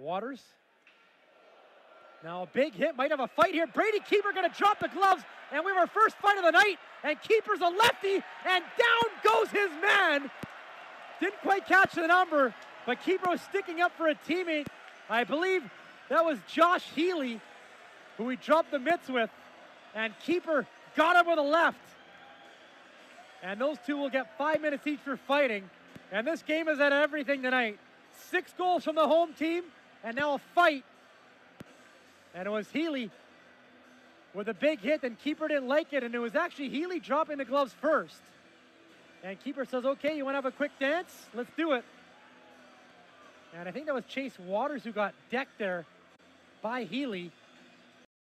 Wouters. Now a big hit, might have a fight here. Brady Keeper gonna drop the gloves, and we have our first fight of the night. And Keeper's a lefty, and down goes his man. Didn't quite catch the number, but Keeper was sticking up for a teammate. I believe that was Josh Healey, who he dropped the mitts with, and Keeper got him with a left. And those two will get five minutes each for fighting. And this game is at everything tonight. Six goals from the home team, and now a fight. And it was Healey with a big hit, and keeper didn't like it, and it was actually Healey dropping the gloves first. And keeper says, okay, you want to have a quick dance? Let's do it. And I think that was Chase Wouters who got decked there by Healey.